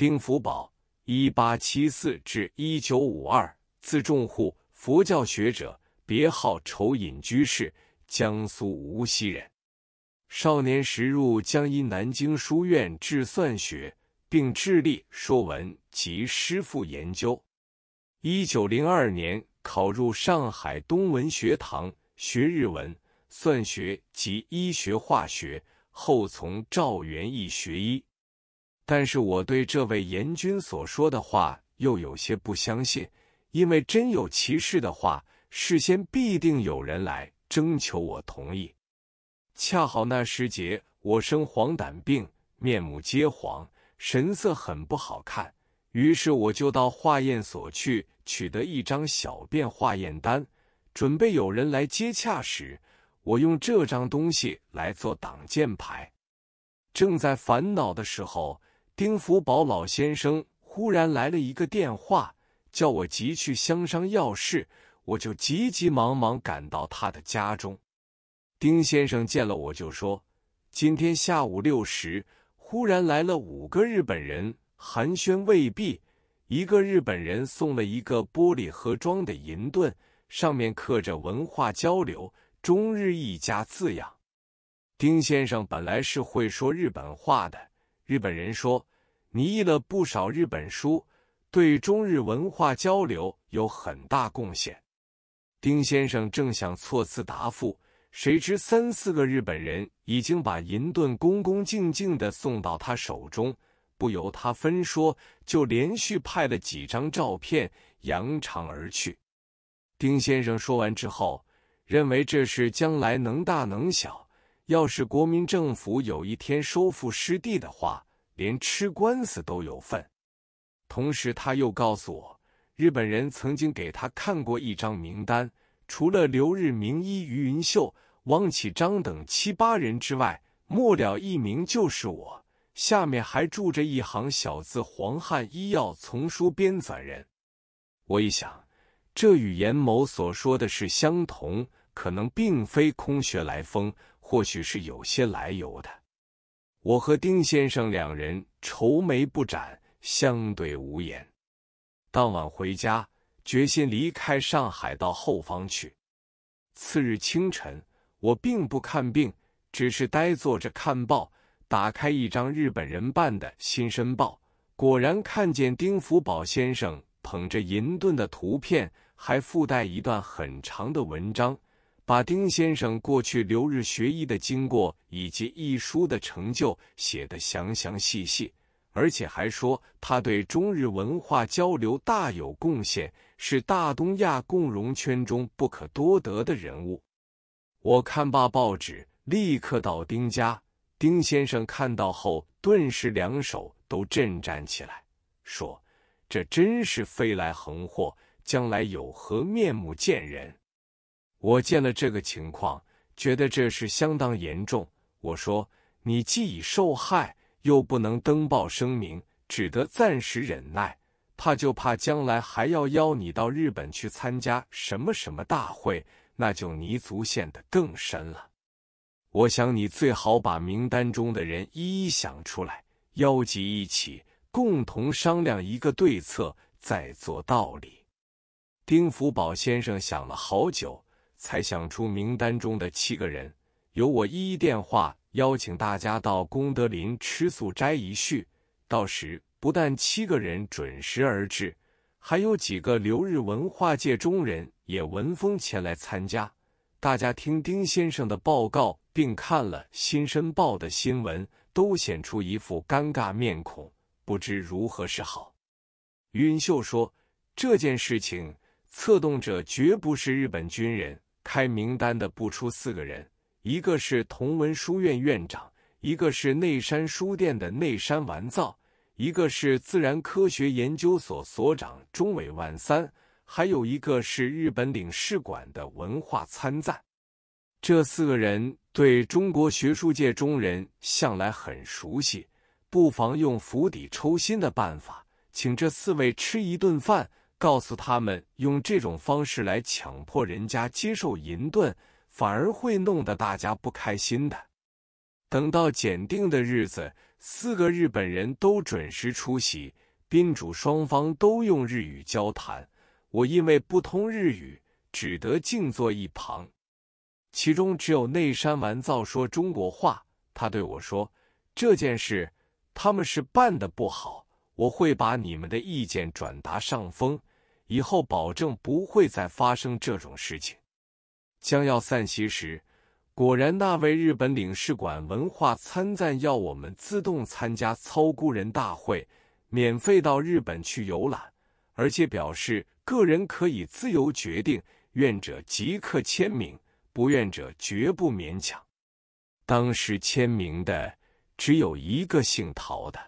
丁福宝（一八七四至一九五二），字仲户，佛教学者，别号愁隐居士，江苏无锡人。少年时入江阴南京书院治算学，并致力说文及诗赋研究。一九零二年考入上海东文学堂学日文、算学及医学化学，后从赵元义学医。但是我对这位严君所说的话又有些不相信，因为真有其事的话，事先必定有人来征求我同意。恰好那时节，我生黄疸病，面目皆黄，神色很不好看。于是我就到化验所去，取得一张小便化验单，准备有人来接洽时，我用这张东西来做挡箭牌。正在烦恼的时候，丁福宝老先生忽然来了一个电话，叫我急去香商要事，我就急急忙忙赶到他的家中。丁先生见了我就说：“今天下午六时，忽然来了五个日本人，寒暄未毕，一个日本人送了一个玻璃盒装的银盾，上面刻着‘文化交流，中日一家’字样。”丁先生本来是会说日本话的，日本人说：“你译了不少日本书，对中日文化交流有很大贡献。”丁先生正想措辞答复。谁知三四个日本人已经把银盾恭恭敬敬的送到他手中，不由他分说，就连续拍了几张照片，扬长而去。丁先生说完之后，认为这事将来能大能小，要是国民政府有一天收复失地的话，连吃官司都有份。同时，他又告诉我，日本人曾经给他看过一张名单。除了留日名医于云秀、汪启章等七八人之外，末了一名就是我。下面还住着一行小字：“黄汉医药丛书编纂人。”我一想，这与严某所说的是相同，可能并非空穴来风，或许是有些来由的。我和丁先生两人愁眉不展，相对无言。当晚回家。决心离开上海到后方去。次日清晨，我并不看病，只是呆坐着看报。打开一张日本人办的《新申报》，果然看见丁福宝先生捧着银盾的图片，还附带一段很长的文章，把丁先生过去留日学医的经过以及医书的成就写得详详细细。而且还说他对中日文化交流大有贡献，是大东亚共荣圈中不可多得的人物。我看罢报纸，立刻到丁家。丁先生看到后，顿时两手都震颤起来，说：“这真是飞来横祸，将来有何面目见人？”我见了这个情况，觉得这事相当严重。我说：“你既已受害。”又不能登报声明，只得暂时忍耐。怕就怕将来还要邀你到日本去参加什么什么大会，那就泥足陷得更深了。我想你最好把名单中的人一一想出来，邀集一起，共同商量一个对策，再做道理。丁福宝先生想了好久，才想出名单中的七个人，由我一一电话。邀请大家到功德林吃素斋一叙，到时不但七个人准时而至，还有几个留日文化界中人也闻风前来参加。大家听丁先生的报告，并看了《新申报》的新闻，都显出一副尴尬面孔，不知如何是好。云秀说：“这件事情策动者绝不是日本军人，开名单的不出四个人。”一个是同文书院院长，一个是内山书店的内山完造，一个是自然科学研究所所长中尾万三，还有一个是日本领事馆的文化参赞。这四个人对中国学术界中人向来很熟悉，不妨用釜底抽薪的办法，请这四位吃一顿饭，告诉他们用这种方式来强迫人家接受银盾。反而会弄得大家不开心的。等到检定的日子，四个日本人都准时出席，宾主双方都用日语交谈。我因为不通日语，只得静坐一旁。其中只有内山完造说中国话。他对我说：“这件事他们是办的不好，我会把你们的意见转达上峰，以后保证不会再发生这种事情。”将要散席时。果然，那位日本领事馆文化参赞要我们自动参加操孤人大会，免费到日本去游览，而且表示个人可以自由决定，愿者即刻签名，不愿者绝不勉强。当时签名的只有一个姓陶的，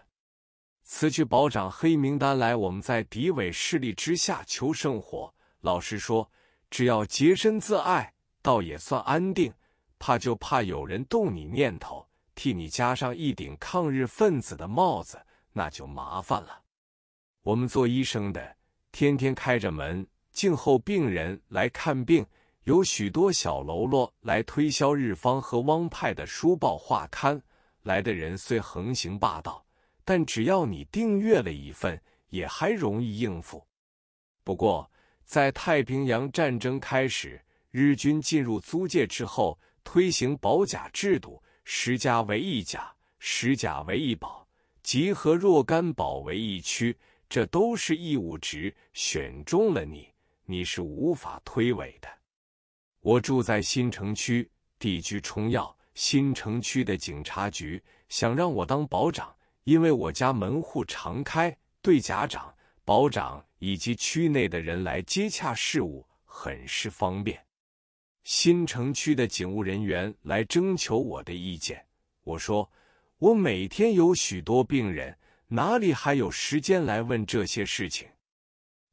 辞去保长黑名单来。我们在敌伪势力之下求生活，老实说，只要洁身自爱，倒也算安定。怕就怕有人动你念头，替你加上一顶抗日分子的帽子，那就麻烦了。我们做医生的，天天开着门静候病人来看病，有许多小喽啰来推销日方和汪派的书报画刊。来的人虽横行霸道，但只要你订阅了一份，也还容易应付。不过，在太平洋战争开始，日军进入租界之后。推行保甲制度，十甲为一甲，十甲为一保，集合若干保为一区，这都是义务职。选中了你，你是无法推诿的。我住在新城区，地居冲要。新城区的警察局想让我当保长，因为我家门户常开，对家长、保长以及区内的人来接洽事务很是方便。新城区的警务人员来征求我的意见，我说：“我每天有许多病人，哪里还有时间来问这些事情？”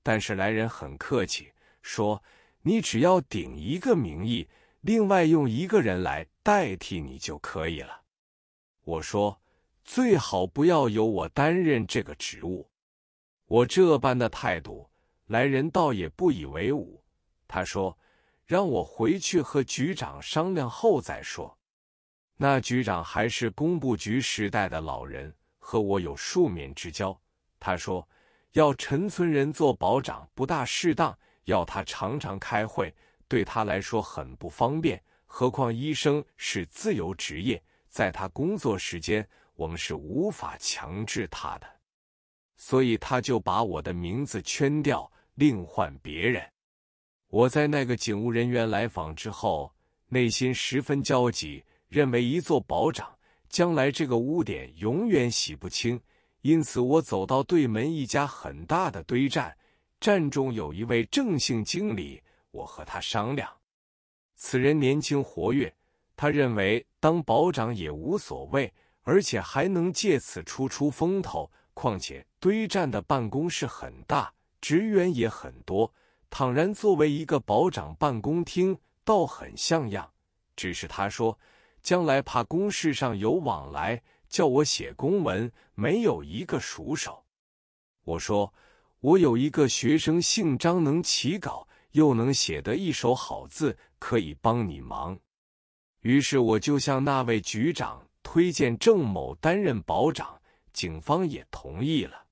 但是来人很客气，说：“你只要顶一个名义，另外用一个人来代替你就可以了。”我说：“最好不要由我担任这个职务。”我这般的态度，来人倒也不以为忤。他说。让我回去和局长商量后再说。那局长还是工部局时代的老人，和我有数面之交。他说要陈村人做保长不大适当，要他常常开会，对他来说很不方便。何况医生是自由职业，在他工作时间，我们是无法强制他的。所以他就把我的名字圈掉，另换别人。我在那个警务人员来访之后，内心十分焦急，认为一座保长，将来这个污点永远洗不清。因此，我走到对门一家很大的堆站，站中有一位郑姓经理，我和他商量。此人年轻活跃，他认为当保长也无所谓，而且还能借此出出风头。况且堆站的办公室很大，职员也很多。倘然作为一个保长办公厅，倒很像样。只是他说，将来怕公事上有往来，叫我写公文，没有一个熟手。我说，我有一个学生姓张，能起稿，又能写得一手好字，可以帮你忙。于是我就向那位局长推荐郑某担任保长，警方也同意了。